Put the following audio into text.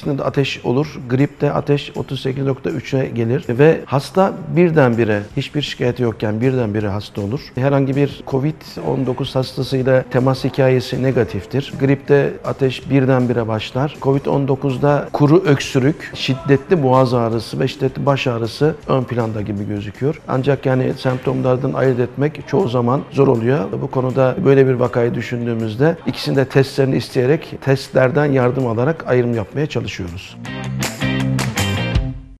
ikisinde de ateş olur. Gripte ateş 38.3'e gelir ve hasta birdenbire hiçbir şikayeti yokken birdenbire hasta olur. Herhangi bir Covid-19 hastasıyla temas hikayesi negatiftir. Gripte ateş birdenbire başlar. Covid-19'da kuru öksürük, şiddetli boğaz ağrısı ve şiddetli baş ağrısı ön planda gibi gözüküyor. Ancak yani semptomlardan ayırt etmek çoğu zaman zor oluyor. Bu konuda böyle bir vakayı düşündüğümüzde ikisinin de testlerini isteyerek testlerden yardım alarak ayrım yapmaya çalışıyoruz.